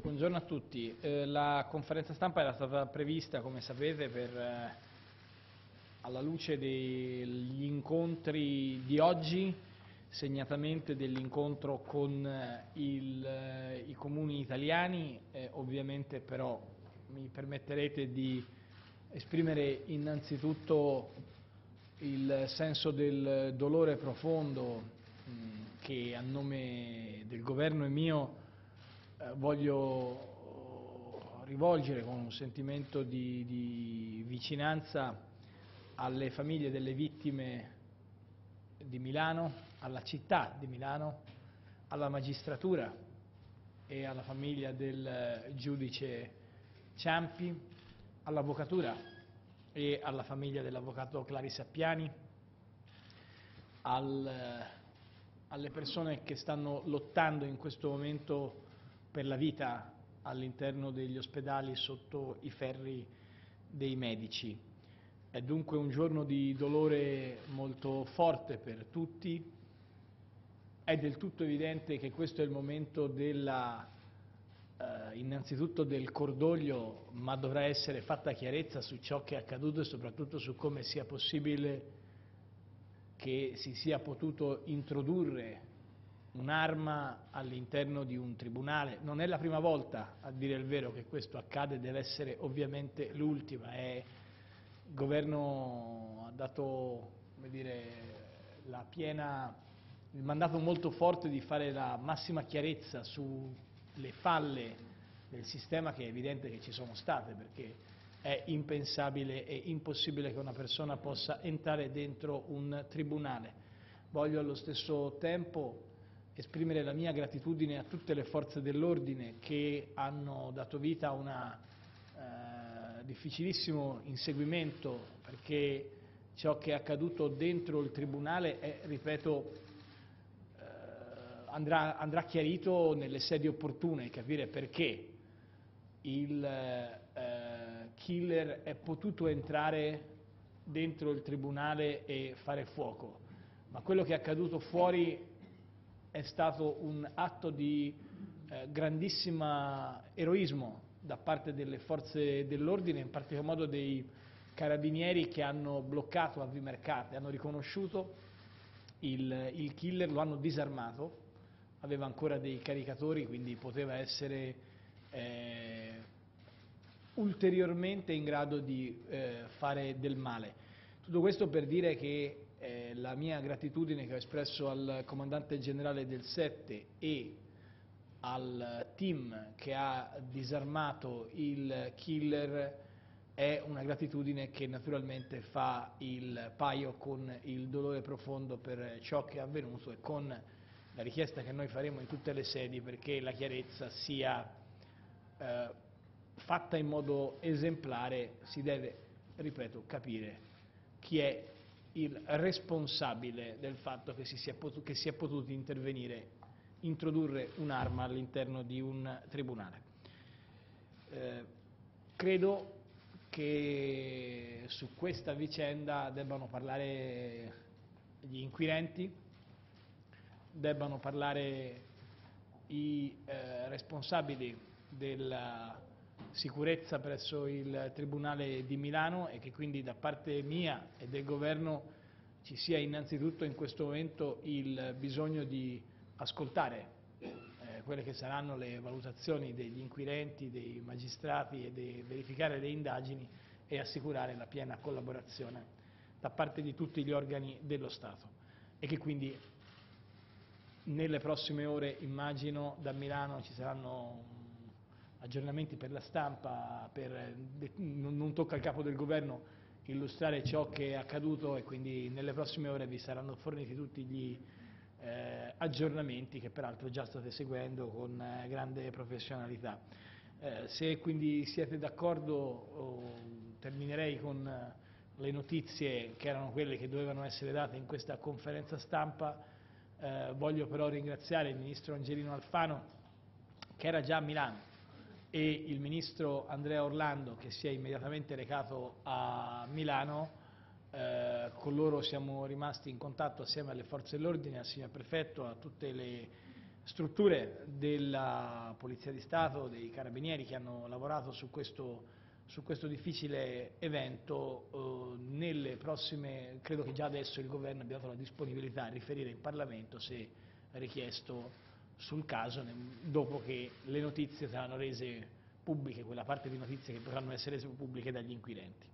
Buongiorno a tutti. Eh, la conferenza stampa era stata prevista, come sapete, per, eh, alla luce degli incontri di oggi, segnatamente dell'incontro con eh, il, eh, i comuni italiani, eh, ovviamente però mi permetterete di esprimere innanzitutto il senso del dolore profondo mh, che a nome del governo e mio eh, voglio rivolgere con un sentimento di, di, vicinanza alle famiglie delle vittime di Milano, alla città di Milano, alla magistratura e alla famiglia del giudice Ciampi, all'avvocatura e alla famiglia dell'avvocato Clarice Appiani, al, alle persone che stanno lottando in questo momento per la vita all'interno degli ospedali sotto i ferri dei medici. È dunque un giorno di dolore molto forte per tutti, è del tutto evidente che questo è il momento della eh, innanzitutto del cordoglio, ma dovrà essere fatta chiarezza su ciò che è accaduto e soprattutto su come sia possibile che si sia potuto introdurre un'arma all'interno di un tribunale. Non è la prima volta, a dire il vero, che questo accade, deve essere ovviamente l'ultima. Il governo ha dato dire, piena, il mandato molto forte di fare la massima chiarezza su le falle del sistema che è evidente che ci sono state, perché è impensabile e impossibile che una persona possa entrare dentro un tribunale. Voglio allo stesso tempo esprimere la mia gratitudine a tutte le forze dell'ordine che hanno dato vita a un eh, difficilissimo inseguimento perché ciò che è accaduto dentro il Tribunale è, ripeto, andrà, andrà chiarito nelle sedi opportune, capire perché il eh, killer è potuto entrare dentro il tribunale e fare fuoco, ma quello che è accaduto fuori è stato un atto di eh, grandissimo eroismo da parte delle forze dell'ordine, in particolar modo dei carabinieri che hanno bloccato a Vimercate, hanno riconosciuto il, il killer, lo hanno disarmato aveva ancora dei caricatori, quindi poteva essere eh, ulteriormente in grado di eh, fare del male. Tutto questo per dire che eh, la mia gratitudine che ho espresso al comandante generale del 7 e al team che ha disarmato il killer è una gratitudine che naturalmente fa il paio con il dolore profondo per ciò che è avvenuto e con la richiesta che noi faremo in tutte le sedi perché la chiarezza sia eh, fatta in modo esemplare, si deve, ripeto, capire chi è il responsabile del fatto che si sia, potuto, che sia potuto intervenire, introdurre un'arma all'interno di un tribunale. Eh, credo che su questa vicenda debbano parlare gli inquirenti, debbano parlare i eh, responsabili della sicurezza presso il Tribunale di Milano e che quindi da parte mia e del Governo ci sia innanzitutto in questo momento il bisogno di ascoltare eh, quelle che saranno le valutazioni degli inquirenti, dei magistrati e di verificare le indagini e assicurare la piena collaborazione da parte di tutti gli organi dello Stato e che quindi nelle prossime ore, immagino, da Milano ci saranno aggiornamenti per la stampa, per, non tocca al capo del governo illustrare ciò che è accaduto e quindi nelle prossime ore vi saranno forniti tutti gli eh, aggiornamenti che peraltro già state seguendo con eh, grande professionalità. Eh, se quindi siete d'accordo oh, terminerei con eh, le notizie che erano quelle che dovevano essere date in questa conferenza stampa eh, voglio però ringraziare il Ministro Angelino Alfano che era già a Milano e il Ministro Andrea Orlando che si è immediatamente recato a Milano. Eh, con loro siamo rimasti in contatto assieme alle forze dell'ordine, al signor prefetto, a tutte le strutture della Polizia di Stato, dei carabinieri che hanno lavorato su questo, su questo difficile evento. Eh, nelle prossime, credo che già adesso il Governo abbia dato la disponibilità a riferire in Parlamento se richiesto sul caso dopo che le notizie saranno rese pubbliche, quella parte di notizie che potranno essere rese pubbliche dagli inquirenti.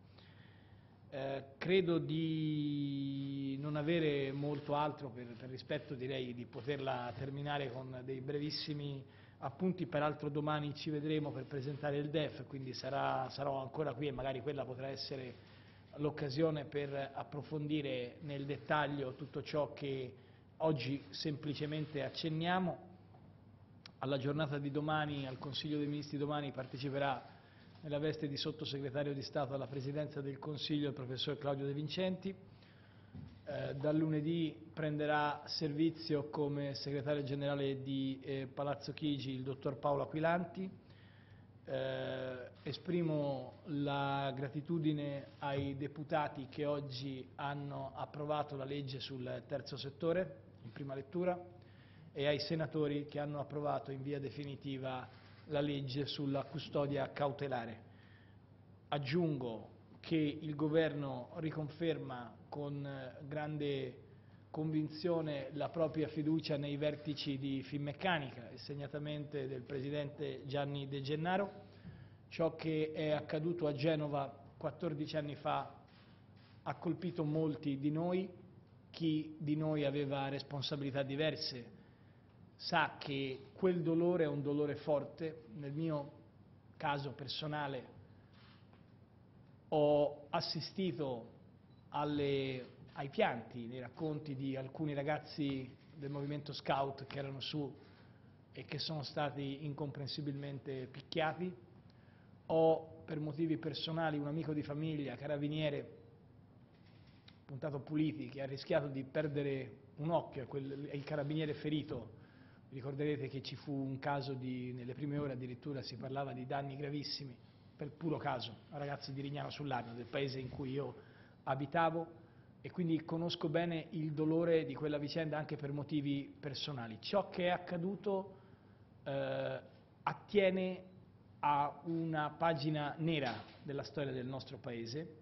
Eh, credo di non avere molto altro per, per, rispetto, direi di poterla terminare con dei brevissimi appunti, peraltro domani ci vedremo per presentare il DEF, quindi sarà, sarò ancora qui e magari quella potrà essere l'occasione per approfondire nel dettaglio tutto ciò che oggi semplicemente accenniamo. Alla giornata di domani, al Consiglio dei Ministri domani parteciperà nella veste di sottosegretario di Stato alla Presidenza del Consiglio il professor Claudio De Vincenti. Eh, dal lunedì prenderà servizio come segretario generale di eh, Palazzo Chigi il dottor Paolo Aquilanti. Eh, esprimo la gratitudine ai deputati che oggi hanno approvato la legge sul terzo settore in prima lettura e ai senatori che hanno approvato in via definitiva la legge sulla custodia cautelare. Aggiungo che il Governo riconferma con grande convinzione la propria fiducia nei vertici di Finmeccanica e segnatamente del Presidente Gianni De Gennaro. Ciò che è accaduto a Genova 14 anni fa ha colpito molti di noi, chi di noi aveva responsabilità diverse sa che quel dolore è un dolore forte. Nel mio caso personale ho assistito alle, ai pianti nei racconti di alcuni ragazzi del movimento scout che erano su e che sono stati incomprensibilmente picchiati. Ho per motivi personali un amico di famiglia, carabiniere, puntato Puliti, che ha rischiato di perdere un occhio, è il carabiniere ferito Ricorderete che ci fu un caso di, nelle prime ore addirittura si parlava di danni gravissimi per puro caso ragazzi di Rignano sull'Arno, del paese in cui io abitavo e quindi conosco bene il dolore di quella vicenda anche per motivi personali. Ciò che è accaduto eh, attiene a una pagina nera della storia del nostro paese.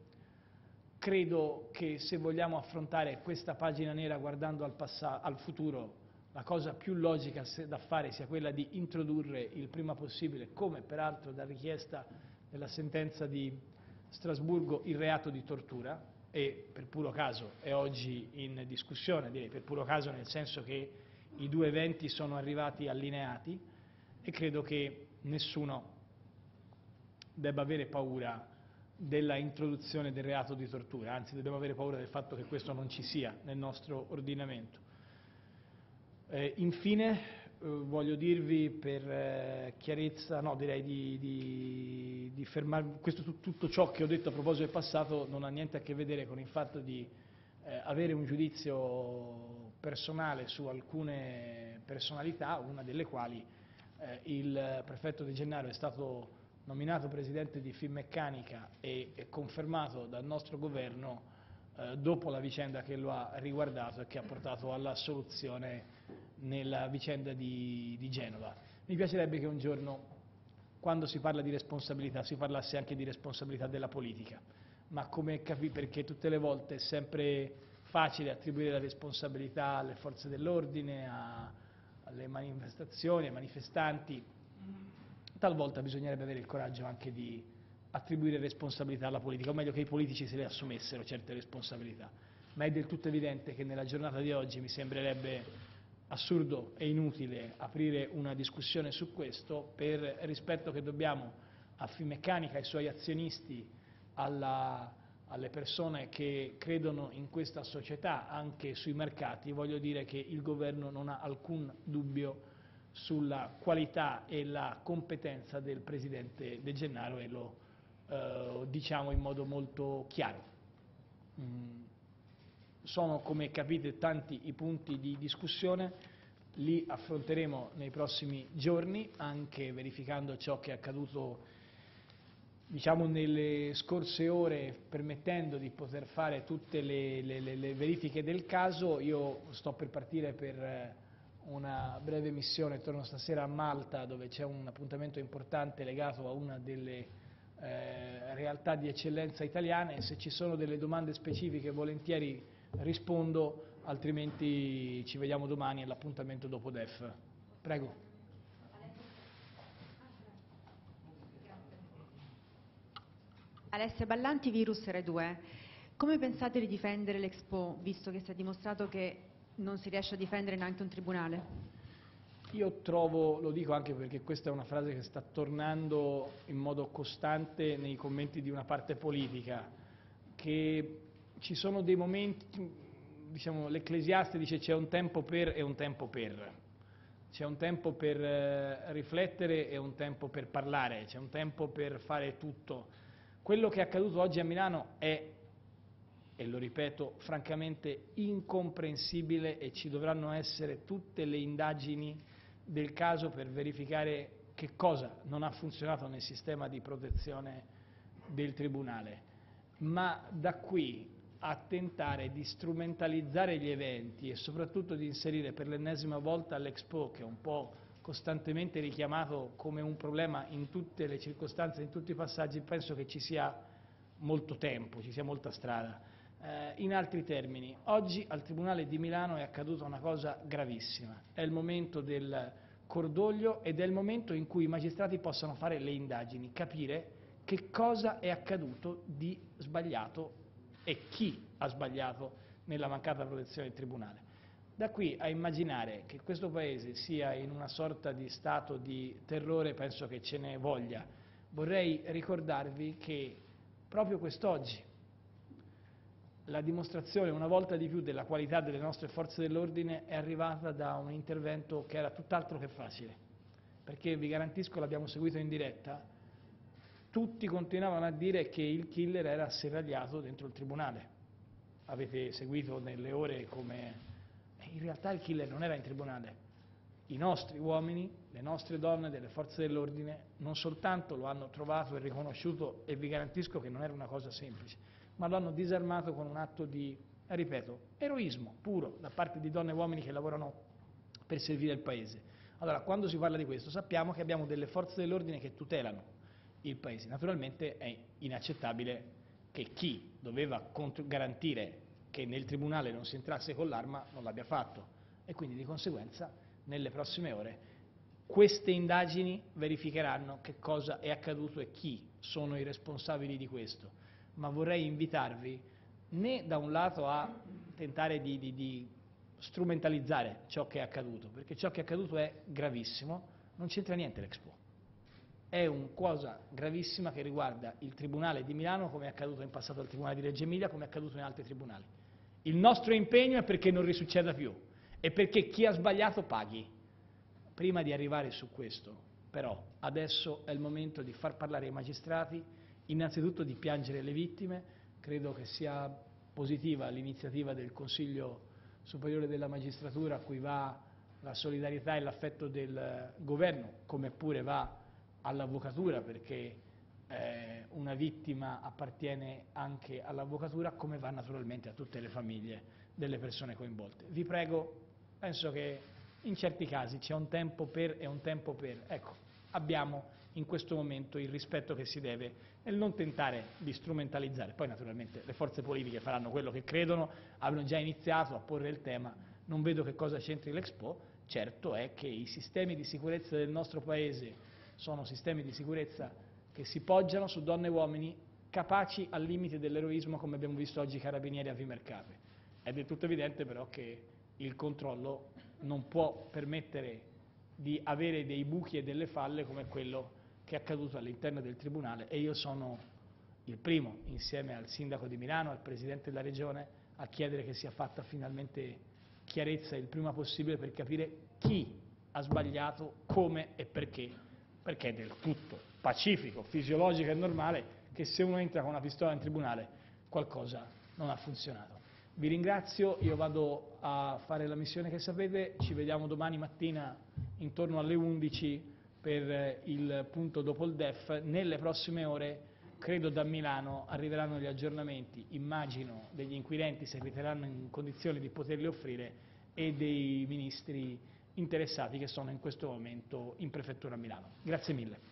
Credo che se vogliamo affrontare questa pagina nera guardando al, al futuro la cosa più logica da fare sia quella di introdurre il prima possibile, come peraltro da richiesta della sentenza di Strasburgo, il reato di tortura e per puro caso è oggi in discussione, direi per puro caso nel senso che i due eventi sono arrivati allineati e credo che nessuno debba avere paura della introduzione del reato di tortura, anzi dobbiamo avere paura del fatto che questo non ci sia nel nostro ordinamento. Eh, infine voglio dirvi per eh, chiarezza, no direi di, di, di fermare, questo, tutto ciò che ho detto a proposito del passato non ha niente a che vedere con il fatto di eh, avere un giudizio personale su alcune personalità, una delle quali eh, il prefetto De Gennaro è stato nominato presidente di Finmeccanica e, e confermato dal nostro governo eh, dopo la vicenda che lo ha riguardato e che ha portato alla soluzione nella vicenda di, di Genova. Mi piacerebbe che un giorno, quando si parla di responsabilità, si parlasse anche di responsabilità della politica, ma come capire, perché tutte le volte è sempre facile attribuire la responsabilità alle forze dell'ordine, alle manifestazioni, ai manifestanti, talvolta bisognerebbe avere il coraggio anche di attribuire responsabilità alla politica, o meglio che i politici se le assumessero certe responsabilità. Ma è del tutto evidente che nella giornata di oggi mi sembrerebbe assurdo e inutile aprire una discussione su questo per rispetto che dobbiamo a Finmeccanica, ai suoi azionisti, alla, alle persone che credono in questa società, anche sui mercati, voglio dire che il Governo non ha alcun dubbio sulla qualità e la competenza del Presidente De Gennaro e lo eh, diciamo in modo molto chiaro. Mm sono, come capite, tanti i punti di discussione, li affronteremo nei prossimi giorni, anche verificando ciò che è accaduto diciamo nelle scorse ore permettendo di poter fare tutte le, le, le, verifiche del caso, io sto per partire per eh, una breve missione, torno stasera a Malta dove c'è un appuntamento importante legato a una delle eh, realtà di eccellenza italiane, se ci sono delle domande specifiche volentieri rispondo, altrimenti ci vediamo domani all'appuntamento dopo DEF. Prego. Alessia Ballanti, Virus R2. Come pensate di difendere l'Expo, visto che si è dimostrato che non si riesce a difendere neanche un tribunale? Io trovo, lo dico anche perché questa è una frase che sta tornando in modo costante nei commenti di una parte politica, che ci sono dei momenti, diciamo, l'Ecclesiaste dice c'è un tempo per e un tempo per. C'è un tempo per eh, riflettere e un tempo per parlare, c'è un tempo per fare tutto quello che è accaduto oggi a Milano è, e lo ripeto, francamente incomprensibile e ci dovranno essere tutte le indagini del caso per verificare che cosa non ha funzionato nel sistema di protezione del Tribunale. Ma da qui a tentare di strumentalizzare gli eventi e soprattutto di inserire per l'ennesima volta l'Expo, che è un po' costantemente richiamato come un problema in tutte le circostanze, in tutti i passaggi, penso che ci sia molto tempo, ci sia molta strada. Eh, in altri termini, oggi al Tribunale di Milano è accaduta una cosa gravissima, è il momento del cordoglio ed è il momento in cui i magistrati possano fare le indagini, capire che cosa è accaduto di sbagliato e chi ha sbagliato nella mancata protezione del Tribunale. Da qui a immaginare che questo Paese sia in una sorta di stato di terrore penso che ce ne voglia. Vorrei ricordarvi che proprio quest'oggi la dimostrazione una volta di più della qualità delle nostre forze dell'ordine è arrivata da un intervento che era tutt'altro che facile, perché vi garantisco l'abbiamo seguito in diretta, tutti continuavano a dire che il killer era asserragliato dentro il tribunale. Avete seguito nelle ore come in realtà il killer non era in tribunale. I nostri uomini, le nostre donne delle forze dell'ordine non soltanto lo hanno trovato e riconosciuto e vi garantisco che non era una cosa semplice, ma lo hanno disarmato con un atto di, ripeto, eroismo puro da parte di donne e uomini che lavorano per servire il Paese. Allora, quando si parla di questo sappiamo che abbiamo delle forze dell'ordine che tutelano il Paese. Naturalmente è inaccettabile che chi doveva garantire che nel tribunale non si entrasse con l'arma non l'abbia fatto e quindi di conseguenza nelle prossime ore queste indagini verificheranno che cosa è accaduto e chi sono i responsabili di questo, ma vorrei invitarvi né da un lato a tentare di, di, di strumentalizzare ciò che è accaduto, perché ciò che è accaduto è gravissimo, non c'entra niente l'Expo. È una cosa gravissima che riguarda il Tribunale di Milano, come è accaduto in passato al Tribunale di Reggio Emilia, come è accaduto in altri tribunali. Il nostro impegno è perché non risucceda più e perché chi ha sbagliato paghi. Prima di arrivare su questo, però, adesso è il momento di far parlare i magistrati, innanzitutto di piangere le vittime, credo che sia positiva l'iniziativa del Consiglio Superiore della Magistratura a cui va la solidarietà e l'affetto del Governo, come pure va all'Avvocatura perché eh, una vittima appartiene anche all'avvocatura, come va naturalmente a tutte le famiglie delle persone coinvolte. Vi prego, penso che in certi casi c'è un tempo per e un tempo per. Ecco, abbiamo in questo momento il rispetto che si deve nel non tentare di strumentalizzare. Poi naturalmente le forze politiche faranno quello che credono, hanno già iniziato a porre il tema, non vedo che cosa c'entri l'Expo, certo è che i sistemi di sicurezza del nostro Paese sono sistemi di sicurezza che si poggiano su donne e uomini capaci al limite dell'eroismo come abbiamo visto oggi i carabinieri a Vimercate. È del tutto evidente però che il controllo non può permettere di avere dei buchi e delle falle come quello che è accaduto all'interno del Tribunale e io sono il primo, insieme al Sindaco di Milano, al Presidente della Regione, a chiedere che sia fatta finalmente chiarezza il prima possibile per capire chi ha sbagliato, come e perché, perché è del tutto pacifico, fisiologico e normale che se uno entra con una pistola in tribunale qualcosa non ha funzionato. Vi ringrazio, io vado a fare la missione che sapete, ci vediamo domani mattina intorno alle 11 per il punto dopo il DEF, nelle prossime ore credo da Milano arriveranno gli aggiornamenti, immagino degli inquirenti se riterranno in condizioni di poterli offrire e dei ministri interessati che sono in questo momento in prefettura Milano. Grazie mille.